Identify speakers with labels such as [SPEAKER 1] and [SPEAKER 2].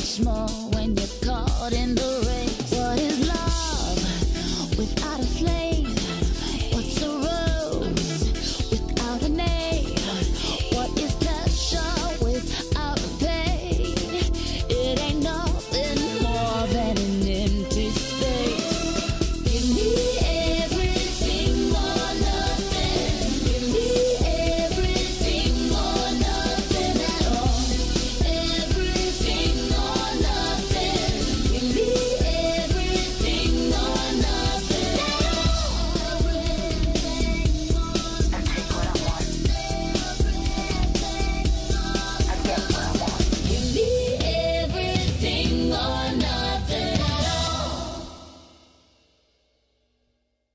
[SPEAKER 1] much more when you're caught in the